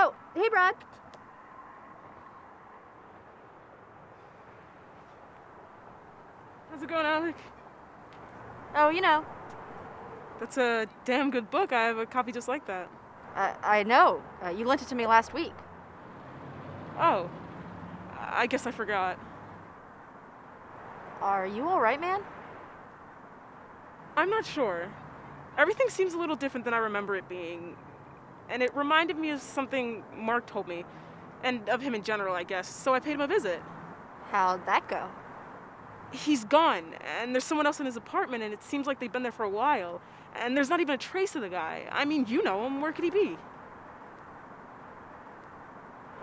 Oh, hey, Brad. How's it going, Alec? Oh, you know. That's a damn good book. I have a copy just like that. Uh, I know. Uh, you lent it to me last week. Oh. I guess I forgot. Are you alright, man? I'm not sure. Everything seems a little different than I remember it being. And it reminded me of something Mark told me. And of him in general, I guess. So I paid him a visit. How'd that go? He's gone, and there's someone else in his apartment, and it seems like they've been there for a while. And there's not even a trace of the guy. I mean, you know him. Where could he be?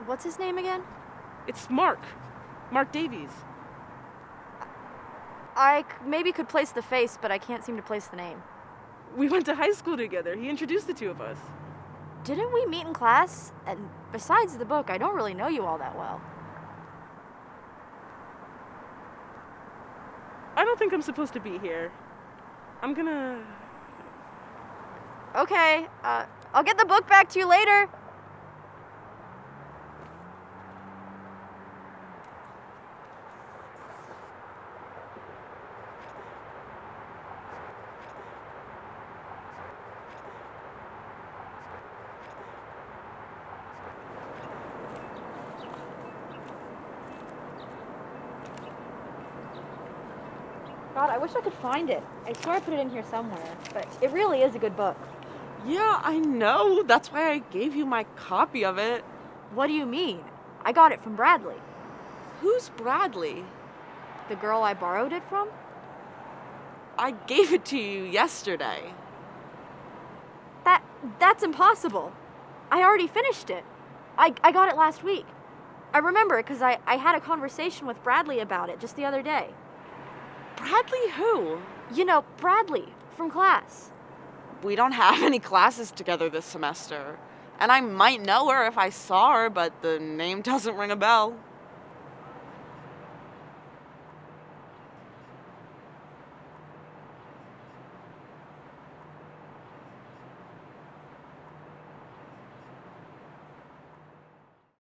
What's his name again? It's Mark. Mark Davies. I maybe could place the face, but I can't seem to place the name. We went to high school together. He introduced the two of us. Didn't we meet in class? And besides the book, I don't really know you all that well. I don't think I'm supposed to be here. I'm gonna. Okay, uh, I'll get the book back to you later. God, I wish I could find it. I swear I put it in here somewhere, but it really is a good book. Yeah, I know. That's why I gave you my copy of it. What do you mean? I got it from Bradleigh, Who's Bradleigh? the girl I borrowed it from. I gave it to you yesterday. That that's impossible. I already finished it. I, I got it last week. I remember it because I, I had a conversation with Bradleigh about it just the other day. Bradleigh who? You know, Bradleigh from class. We don't have any classes together this semester. And I might know her if I saw her, but the name doesn't ring a bell.